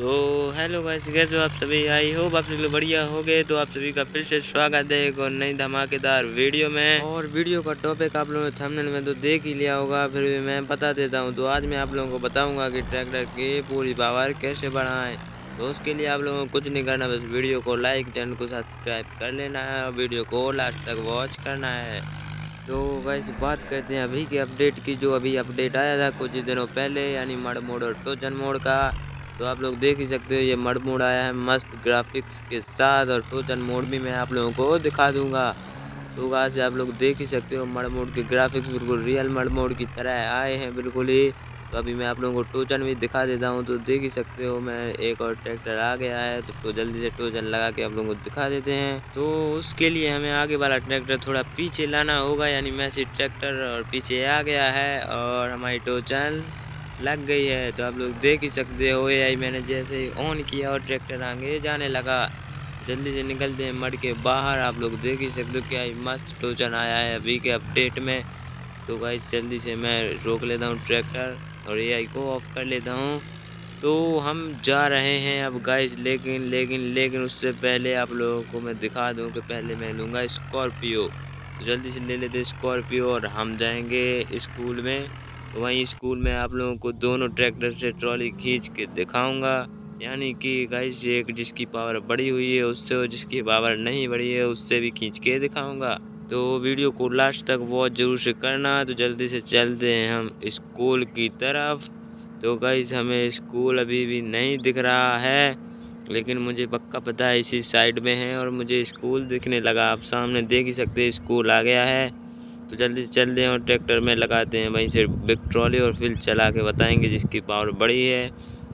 तो hello guys हो आप सभी? आई होप आप सभी बढ़िया हो गए तो आप सभी का फिर से स्वागत है एक और नई धमाकेदार वीडियो में। और वीडियो का टॉपिक आप लोगों ने थंबनेल में तो देख ही लिया होगा, फिर भी मैं बता देता हूँ। तो आज मैं आप लोगों को बताऊँगा कि ट्रैक्टर की पूरी पावर कैसे बढ़ाएँ। तो उसके लिए आप लोगों को कुछ नहीं करना, बस वीडियो को लाइक चैनल को सब्सक्राइब कर लेना है और वीडियो को लास्ट तक वॉच करना है। तो वैसे बात करते हैं अभी के अपडेट की, जो अभी अपडेट आया था कुछ दिनों पहले, यानी मड मोड और टोचन मोड का। तो आप लोग देख ही सकते हो ये मड मोड आया है मस्त ग्राफिक्स के साथ और टोचन मोड भी मैं आप लोगों को दिखा दूँगा। तो वहाँ से आप लोग देख ही सकते हो मड मोड के ग्राफिक्स बिल्कुल रियल मड मोड की तरह आए हैं बिल्कुल ही। तो अभी मैं आप लोगों को टोचन भी दिखा देता हूँ तो देख ही सकते हो मैं एक और ट्रैक्टर आ गया है। तो, तो जल्दी से टोचन लगा के आप लोगों को दिखा देते हैं। तो उसके लिए हमें आगे वाला ट्रैक्टर थोड़ा पीछे लाना होगा यानी मैसी ट्रैक्टर और पीछे आ गया है और हमारी टोचन लग गई है तो आप लोग देख ही सकते हो आई मैंने जैसे ही ऑन किया और ट्रैक्टर आगे जाने लगा। जल्दी से निकलते हैं मड के बाहर, आप लोग देख ही सकते हो क्या मस्त टोचन आया है अभी के अपडेट में। तो भाई जल्दी से मैं रोक लेता हूँ ट्रैक्टर और ए को ऑफ़ कर लेता हूँ। तो हम जा रहे हैं अब गाइस लेकिन लेकिन लेकिन उससे पहले आप लोगों को मैं दिखा दूँ कि पहले मैं लूँगा स्कॉर्पियो जल्दी से ले लेते स्कॉर्पियो और हम जाएँगे स्कूल में। तो वहीं स्कूल में आप लोगों को दोनों ट्रैक्टर से ट्रॉली खींच के दिखाऊँगा। यानी कि गाइस एक जिसकी पावर बड़ी हुई है, उससे और जिसकी पावर नहीं बढ़ी है, उससे भी खींच के दिखाऊँगा। तो वीडियो को लास्ट तक बहुत ज़रूर से करना। तो जल्दी से चलते हैं हम स्कूल की तरफ़। तो गाइस, हमें स्कूल अभी भी नहीं दिख रहा है, लेकिन मुझे पक्का पता है इसी साइड में है और मुझे स्कूल दिखने लगा। आप सामने देख ही सकते स्कूल आ गया है। तो जल्दी से चलते हैं और ट्रैक्टर में लगाते हैं। वहीं से बिग ट्रॉली और फिर चला के बताएँगे जिसकी पावर बड़ी है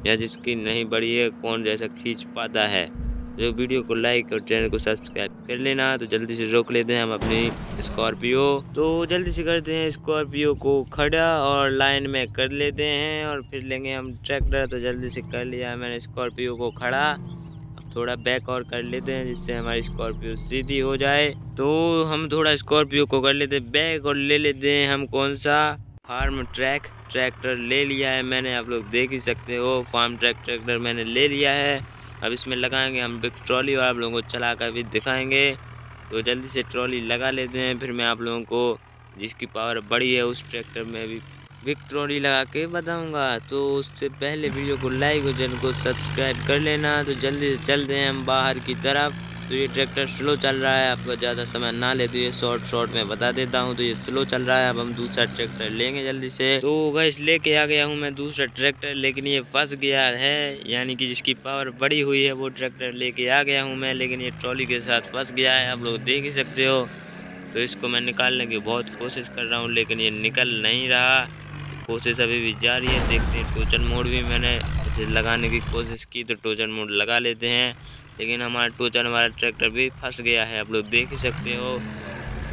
या जिसकी नहीं बड़ी है, कौन जैसा खींच पाता है। जो वीडियो को लाइक और चैनल को सब्सक्राइब कर लेना तो जल्दी से रोक लेते हैं हम अपनी स्कॉर्पियो तो जल्दी से करते हैं स्कॉर्पियो को खड़ा और लाइन में कर लेते हैं और फिर लेंगे हम ट्रैक्टर तो जल्दी से कर लिया मैंने स्कॉर्पियो को खड़ा। थोड़ा बैक और कर लेते हैं जिससे हमारी स्कॉर्पियो सीधी हो जाए। तो हम थोड़ा स्कॉर्पियो को कर लेते हैं बैक और ले लेते हैं हम कौन सा? फार्म ट्रैक ट्रैक्टर ले लिया है मैंने, आप लोग देख ही सकते हो फार्म ट्रैक ट्रैक्टर मैंने ले लिया है। अब इसमें लगाएँगे हम बिग ट्रॉली और आप लोगों को चला कर भी दिखाएँगे। तो जल्दी से ट्रॉली लगा लेते हैं, फिर मैं आप लोगों को जिसकी पावर बड़ी है उस ट्रैक्टर में भी विक्ट्रोरी लगा के बताऊँगा। तो उससे पहले वीडियो को लाइक और चैनल को सब्सक्राइब कर लेना। तो जल्दी से चलते हैं हम बाहर की तरफ़। तो ये ट्रैक्टर स्लो चल रहा है। आपका ज़्यादा समय ना ले तो ये शॉर्ट शॉर्ट में बता देता हूँ। तो ये स्लो चल रहा है। अब हम दूसरा ट्रैक्टर लेंगे जल्दी से। तो गैस लेके आ गया हूँ मैं दूसरा ट्रैक्टर लेकिन ये फंस गया है। यानी कि जिसकी पावर बड़ी हुई है, वो ट्रैक्टर लेके आ गया हूँ मैं। लेकिन ये ट्रॉली के साथ फंस गया है। आप लोग देख ही सकते हो। तो इसको मैं निकालने की बहुत कोशिश कर रहा हूँ। लेकिन ये निकल नहीं रहा। कोशिश अभी भी जारी है, देखते हैं टोचन मोड भी मैंने इसे लगाने की कोशिश की तो टोचन मोड लगा लेते हैं। लेकिन हमारा टोचन वाला ट्रैक्टर भी फंस गया है, आप लोग देख ही सकते हो।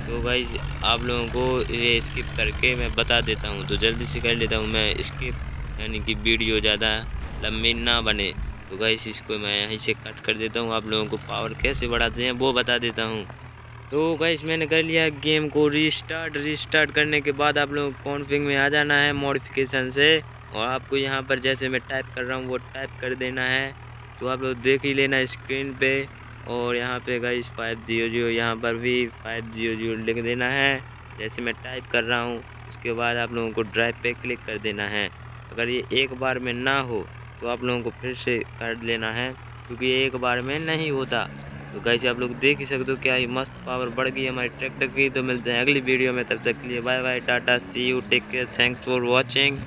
तो भाई आप लोगों को ये स्किप करके मैं बता देता हूँ तो जल्दी से कर लेता हूँ मैं स्किप यानी कि वीडियो ज़्यादा लंबी ना बने। तो गाइस इसको मैं यहीं से कट कर देता हूँ, आप लोगों को पावर कैसे बढ़ाते हैं वो बता देता हूँ। तो गैस मैंने कर लिया गेम को रिस्टार्ट रिस्टार्ट करने के बाद आप लोग कॉन्फिग में आ जाना है मॉडिफिकेशन से। और आपको यहाँ पर जैसे मैं टाइप कर रहा हूँ, वो टाइप कर देना है। तो आप लोग देख ही लेना स्क्रीन पे। और यहाँ पे गाइस फाइव ज़ीरो ज़ीरो यहाँ पर भी फाइव ज़ीरो ज़ीरो लिख देना है। जैसे मैं टाइप कर रहा हूँ, उसके बाद आप लोगों को ड्राइव पे क्लिक कर देना है। अगर ये एक बार में ना हो तो आप लोगों को फिर से कर लेना है, क्योंकि एक बार में नहीं होता। तो कैसे आप लोग देख ही सकते हो क्या ही मस्त पावर बढ़ गई हमारे ट्रैक्टर की। तो मिलते हैं अगली वीडियो में, तब तक के लिए bye bye ta-ta see you take care thanks for watching